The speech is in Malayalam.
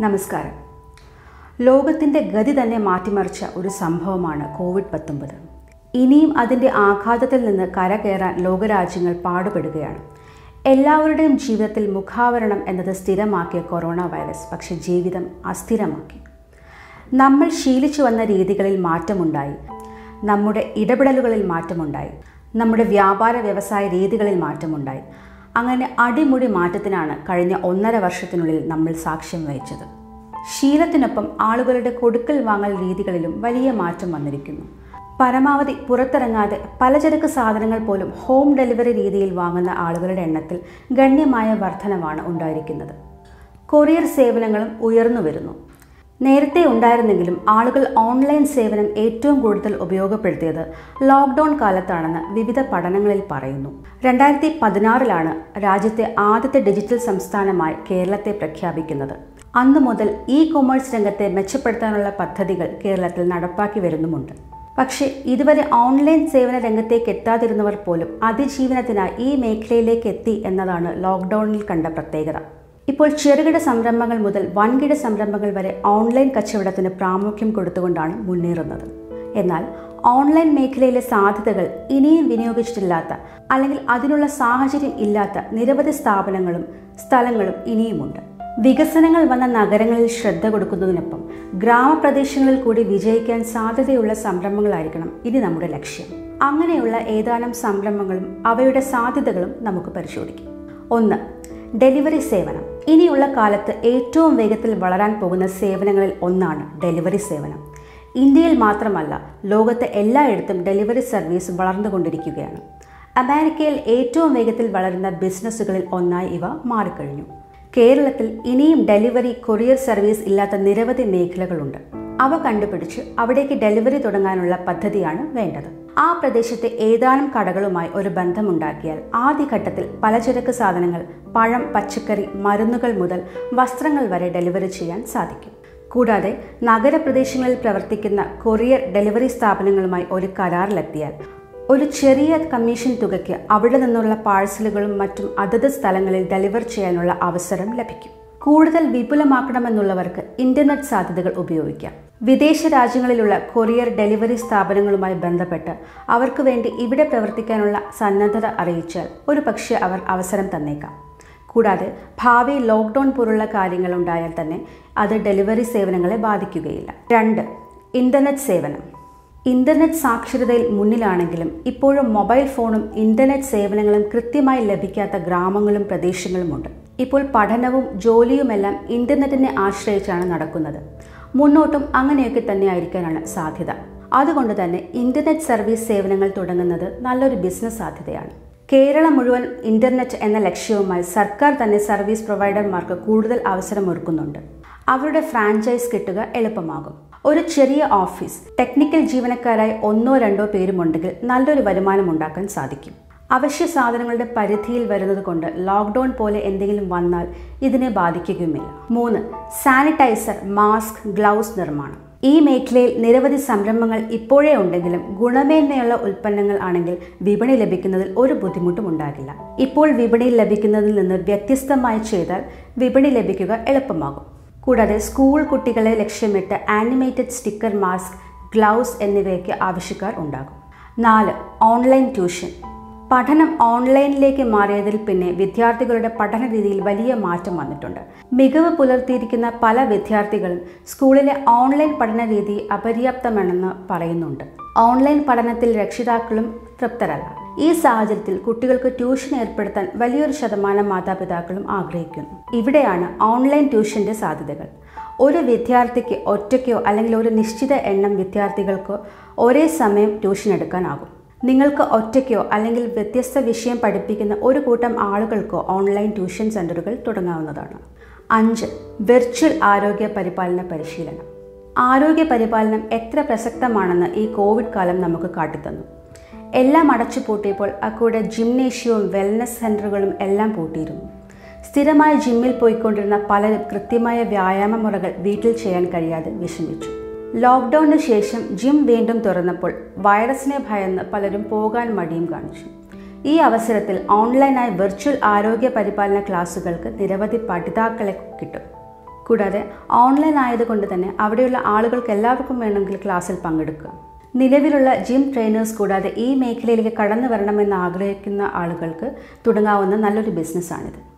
നമസ്കാരം. ലോകത്തിന്റെ ഗതി തന്നെ മാറ്റിമറിച്ച ഒരു സംഭവമാണ് കോവിഡ് പത്തൊമ്പത്. ഇനിയും അതിന്റെ ആഘാതത്തിൽ നിന്ന് കരകയറാൻ ലോകരാജ്യങ്ങൾ പാടുപെടുകയാണ്. എല്ലാവരുടെയും ജീവിതത്തിൽ മുഖാവരണം എന്നത് സ്ഥിരമാക്കിയ കൊറോണ വൈറസ് പക്ഷേ ജീവിതം അസ്ഥിരമാക്കി. നമ്മൾ ശീലിച്ചു വന്ന രീതികളിൽ മാറ്റമുണ്ടായി. നമ്മുടെ ഇടപെടലുകളിൽ മാറ്റമുണ്ടായി. നമ്മുടെ വ്യാപാര വ്യവസായ രീതികളിൽ മാറ്റമുണ്ടായി. അങ്ങനെ അടിമുടി മാറ്റത്തിനാണ് കഴിഞ്ഞ ഒന്നര വർഷത്തിനുള്ളിൽ നമ്മൾ സാക്ഷ്യം വഹിച്ചത്. ശീലത്തിനൊപ്പം ആളുകളുടെ കൊടുക്കൽ വാങ്ങൽ രീതികളിലും വലിയ മാറ്റം വന്നിരിക്കുന്നു. പരമാവധി പുറത്തിറങ്ങാതെ പലചരക്ക് സാധനങ്ങൾ പോലും ഹോം ഡെലിവറി രീതിയിൽ വാങ്ങുന്ന ആളുകളുടെ എണ്ണത്തിൽ ഗണ്യമായ വർധനവാണ് ഉണ്ടായിരിക്കുന്നത്. കൊറിയർ സേവനങ്ങളും ഉയർന്നു വരുന്നു. നേരത്തെ ഉണ്ടായിരുന്നെങ്കിലും ആളുകൾ ഓൺലൈൻ സേവനം ഏറ്റവും കൂടുതൽ ഉപയോഗപ്പെടുത്തിയത് ലോക്ക്ഡൗൺ കാലത്താണെന്ന് വിവിധ പഠനങ്ങളിൽ പറയുന്നു. രണ്ടായിരത്തി പതിനാറിലാണ് രാജ്യത്തെ ആദ്യത്തെ ഡിജിറ്റൽ സംസ്ഥാനമായി കേരളത്തെ പ്രഖ്യാപിക്കുന്നത്. അന്നു മുതൽ ഇ കൊമേഴ്സ് രംഗത്തെ മെച്ചപ്പെടുത്താനുള്ള പദ്ധതികൾ കേരളത്തിൽ നടപ്പാക്കി വരുന്നുമുണ്ട്. പക്ഷേ ഇതുവരെ ഓൺലൈൻ സേവന രംഗത്തേക്ക് എത്താതിരുന്നവർ പോലും അതിജീവനത്തിനായി ഈ മേഖലയിലേക്ക് എത്തി എന്നതാണ് ലോക്ക്ഡൗണിൽ കണ്ട പ്രത്യേകത. ഇപ്പോൾ ചെറുകിട സംരംഭങ്ങൾ മുതൽ വൻകിട സംരംഭങ്ങൾ വരെ ഓൺലൈൻ കച്ചവടത്തിന് പ്രാമുഖ്യം കൊടുത്തുകൊണ്ടാണ് മുന്നേറുന്നത്. എന്നാൽ ഓൺലൈൻ മേഖലയിലെ സാധ്യതകൾ ഇനിയും വിനിയോഗിച്ചിട്ടില്ലാത്ത അല്ലെങ്കിൽ അതിനുള്ള സാഹചര്യം ഇല്ലാത്ത നിരവധി സ്ഥാപനങ്ങളും സ്ഥലങ്ങളും ഇനിയുമുണ്ട്. വികസനങ്ങൾ വന്ന നഗരങ്ങളിൽ ശ്രദ്ധ കൊടുക്കുന്നതിനൊപ്പം ഗ്രാമപ്രദേശങ്ങളിൽ കൂടി വിജയിക്കാൻ സാധ്യതയുള്ള സംരംഭങ്ങളായിരിക്കണം ഇനി നമ്മുടെ ലക്ഷ്യം. അങ്ങനെയുള്ള ഏതാനും സംരംഭങ്ങളും അവയുടെ സാധ്യതകളും നമുക്ക് പരിശോധിക്കാം. ഒന്ന് ഡെലിവറി സേവനം. ഇനിയുള്ള കാലത്ത് ഏറ്റവും വേഗത്തിൽ വളരാൻ പോകുന്ന സേവനങ്ങളിൽ ഒന്നാണ് ഡെലിവറി സേവനം. ഇന്ത്യയിൽ മാത്രമല്ല ലോകത്തെ എല്ലായിടത്തും ഡെലിവറി സർവീസ് വളർന്നുകൊണ്ടിരിക്കുകയാണ്. അമേരിക്കയിൽ ഏറ്റവും വേഗത്തിൽ വളരുന്ന ബിസിനസ്സുകളിൽ ഒന്നായി ഇവ മാറിക്കഴിഞ്ഞു. കേരളത്തിൽ ഇനിയും ഡെലിവറി കൊറിയർ സർവീസ് ഇല്ലാത്ത നിരവധി മേഖലകളുണ്ട്. അവ കണ്ടുപിടിച്ച് അവിടേക്ക് ഡെലിവറി തുടങ്ങാനുള്ള പദ്ധതിയാണ് വേണ്ടത്. ആ പ്രദേശത്തെ ഏതാനും കടകളുമായി ഒരു ബന്ധമുണ്ടാക്കിയാൽ ആദ്യഘട്ടത്തിൽ പലചരക്ക് സാധനങ്ങൾ പഴം പച്ചക്കറി മരുന്നുകൾ മുതൽ വസ്ത്രങ്ങൾ വരെ ഡെലിവറി ചെയ്യാൻ സാധിക്കും. കൂടാതെ നഗരപ്രദേശങ്ങളിൽ പ്രവർത്തിക്കുന്ന കൊറിയർ ഡെലിവറി സ്ഥാപനങ്ങളുമായി ഒരു കരാറിലെത്തിയാൽ ഒരു ചെറിയ കമ്മീഷൻ തുകയ്ക്ക് അവിടെ നിന്നുള്ള പാഴ്സലുകളും മറ്റും അതത് സ്ഥലങ്ങളിൽ ഡെലിവർ ചെയ്യാനുള്ള അവസരം ലഭിക്കും. കൂടുതൽ വിപുലമാക്കണമെന്നുള്ളവർക്ക് ഇന്റർനെറ്റ് സാധ്യതകൾ ഉപയോഗിക്കാം. വിദേശ രാജ്യങ്ങളിലുള്ള കൊറിയർ ഡെലിവറി സ്ഥാപനങ്ങളുമായി ബന്ധപ്പെട്ട് അവർക്ക് വേണ്ടി ഇവിടെ പ്രവർത്തിക്കാനുള്ള സന്നദ്ധത അറിയിച്ചാൽ ഒരു പക്ഷേ അവർ അവസരം തന്നേക്കാം. കൂടാതെ ഭാവി ലോക്ക്ഡൗൺ പോലുള്ള കാര്യങ്ങൾ ഉണ്ടായാൽ തന്നെ അത് ഡെലിവറി സേവനങ്ങളെ ബാധിക്കുകയില്ല. രണ്ട് ഇന്റർനെറ്റ് സേവനം. ഇന്റർനെറ്റ് സാക്ഷരതയിൽ മുന്നിലാണെങ്കിലും ഇപ്പോഴും മൊബൈൽ ഫോണും ഇന്റർനെറ്റ് സേവനങ്ങളും കൃത്യമായി ലഭിക്കാത്ത ഗ്രാമങ്ങളും പ്രദേശങ്ങളുമുണ്ട്. ഇപ്പോൾ പഠനവും ജോലിയുമെല്ലാം ഇന്റർനെറ്റിനെ ആശ്രയിച്ചാണ് നടക്കുന്നത്. മുന്നോട്ടും അങ്ങനെയൊക്കെ തന്നെ ആയിരിക്കാനാണ് സാധ്യത. അതുകൊണ്ട് തന്നെ ഇന്റർനെറ്റ് സർവീസ് സേവനങ്ങൾ തുടങ്ങുന്നത് നല്ലൊരു ബിസിനസ് സാധ്യതയാണ്. കേരളം മുഴുവൻ ഇന്റർനെറ്റ് എന്ന ലക്ഷ്യവുമായി സർക്കാർ തന്നെ സർവീസ് പ്രൊവൈഡർമാർക്ക് കൂടുതൽ അവസരമൊരുക്കുന്നുണ്ട്. അവരുടെ ഫ്രാഞ്ചൈസ് കിട്ടുക എളുപ്പമാകും. ഒരു ചെറിയ ഓഫീസ് ടെക്നിക്കൽ ജീവനക്കാരായി ഒന്നോ രണ്ടോ പേരുമുണ്ടെങ്കിൽ നല്ലൊരു വരുമാനം ഉണ്ടാക്കാൻ സാധിക്കും. അവശ്യ സാധനങ്ങളുടെ പരിധിയിൽ വരുന്നത് കൊണ്ട് ലോക്ക്ഡൗൺ പോലെ എന്തെങ്കിലും വന്നാൽ ഇതിനെ ബാധിക്കുകയുമില്ല. മൂന്ന് സാനിറ്റൈസർ മാസ്ക് ഗ്ലൗസ് നിർമ്മാണം. ഈ മേഖലയിൽ നിരവധി സംരംഭങ്ങൾ ഇപ്പോഴേ ഉണ്ടെങ്കിലും ഗുണമേന്മയുള്ള ഉൽപ്പന്നങ്ങൾ ആണെങ്കിൽ വിപണി ലഭിക്കുന്നതിൽ ഒരു ബുദ്ധിമുട്ടും ഉണ്ടാകില്ല. ഇപ്പോൾ വിപണിയിൽ ലഭിക്കുന്നതിൽ നിന്ന് വ്യത്യസ്തമായി ചെയ്താൽ വിപണി ലഭിക്കുക എളുപ്പമാകും. കൂടാതെ സ്കൂൾ കുട്ടികളെ ലക്ഷ്യമിട്ട് ആനിമേറ്റഡ് സ്റ്റിക്കർ മാസ്ക് ഗ്ലൗസ് എന്നിവയ്ക്ക് ആവശ്യക്കാർ ഉണ്ടാകും. നാല് ഓൺലൈൻ ട്യൂഷൻ. പഠനം ഓൺലൈനിലേക്ക് മാറിയതിൽ പിന്നെ വിദ്യാർത്ഥികളുടെ പഠന രീതിയിൽ വലിയ മാറ്റം വന്നിട്ടുണ്ട്. മികവ് പുലർത്തിയിരിക്കുന്ന പല വിദ്യാർത്ഥികളും സ്കൂളിലെ ഓൺലൈൻ പഠന രീതി അപര്യാപ്തമാണെന്ന് പറയുന്നുണ്ട്. ഓൺലൈൻ പഠനത്തിൽ രക്ഷിതാക്കളും തൃപ്തരല്ല. ഈ സാഹചര്യത്തിൽ കുട്ടികൾക്ക് ട്യൂഷൻ ഏർപ്പെടുത്താൻ വലിയൊരു ശതമാനം മാതാപിതാക്കളും ആഗ്രഹിക്കുന്നു. ഇവിടെയാണ് ഓൺലൈൻ ട്യൂഷന്റെ സാധ്യതകൾ. ഒരു വിദ്യാർത്ഥിക്ക് ഒറ്റയ്ക്കോ അല്ലെങ്കിൽ ഒരു നിശ്ചിത എണ്ണം വിദ്യാർത്ഥികൾക്കോ ഒരേ സമയം ട്യൂഷൻ എടുക്കാനാകും. നിങ്ങൾക്ക് ഒറ്റയ്ക്കോ അല്ലെങ്കിൽ വ്യത്യസ്ത വിഷയം പഠിപ്പിക്കുന്ന ഒരു കൂട്ടം ആളുകൾക്കോ ഓൺലൈൻ ട്യൂഷൻ സെന്ററുകൾ തുടങ്ങാവുന്നതാണ്. അഞ്ച് വെർച്വൽ ആരോഗ്യ പരിപാലന പരിശീലനം. ആരോഗ്യ പരിപാലനം എത്ര പ്രസക്തമാണെന്ന് ഈ കോവിഡ് കാലം നമുക്ക് കാട്ടിത്തന്നു. എല്ലാം അടച്ചു പൂട്ടിയപ്പോൾ അക്കൂടെ ജിംനേഷ്യവും വെൽനസ് സെന്ററുകളും എല്ലാം പൂട്ടിയിരുന്നു. സ്ഥിരമായി ജിമ്മിൽ പോയിക്കൊണ്ടിരുന്ന പലരും കൃത്യമായ വ്യായാമ മുറകൾ വീട്ടിൽ ചെയ്യാൻ കഴിയാതെ വിഷമിച്ചു. ലോക്ക്ഡൌണിന് ശേഷം ജിം വീണ്ടും തുറന്നപ്പോൾ വൈറസിനെ ഭയന്ന് പലരും പോകാൻ മടിയും കാണിച്ചു. ഈ അവസരത്തിൽ ഓൺലൈനായി വെർച്വൽ ആരോഗ്യ പരിപാലന ക്ലാസുകൾക്ക് നിരവധി പഠിതാക്കളെ കിട്ടും. കൂടാതെ ഓൺലൈൻ ആയതുകൊണ്ട് തന്നെ അവിടെയുള്ള ആളുകൾക്ക് എല്ലാവർക്കും വേണമെങ്കിൽ ക്ലാസ്സിൽ പങ്കെടുക്കുക. നിലവിലുള്ള ജിം ട്രെയിനേഴ്സ് കൂടാതെ ഈ മേഖലയിലേക്ക് കടന്നു വരണമെന്ന് ആഗ്രഹിക്കുന്ന ആളുകൾക്ക് തുടങ്ങാവുന്ന നല്ലൊരു ബിസിനസ്സാണിത്